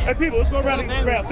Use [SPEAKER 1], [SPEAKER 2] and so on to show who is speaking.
[SPEAKER 1] Hey, people, let's go around and grab.